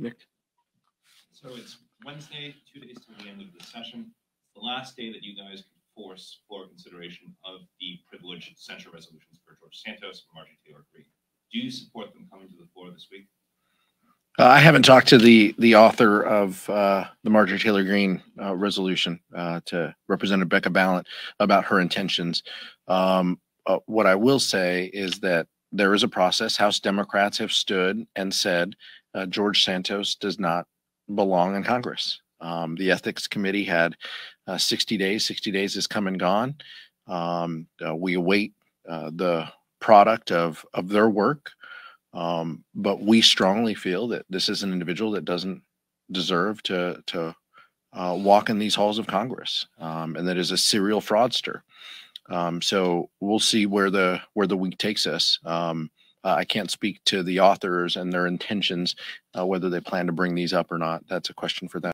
Nick? So it's Wednesday, two days to the end of the session. The last day that you guys can force for consideration of the privileged censure resolutions for George Santos and Marjorie Taylor Greene. Do you support them coming to the floor this week? Uh, I haven't talked to the the author of uh, the Marjorie Taylor Greene uh, resolution uh, to Representative Becca Balint about her intentions. Um, uh, what I will say is that there is a process. House Democrats have stood and said uh, George Santos does not belong in Congress. Um, the Ethics Committee had uh, 60 days. 60 days has come and gone. Um, uh, we await uh, the product of of their work. Um, but we strongly feel that this is an individual that doesn't deserve to to uh, walk in these halls of Congress, um, and that is a serial fraudster. Um, so we'll see where the where the week takes us. Um, uh, I can't speak to the authors and their intentions, uh, whether they plan to bring these up or not. That's a question for them.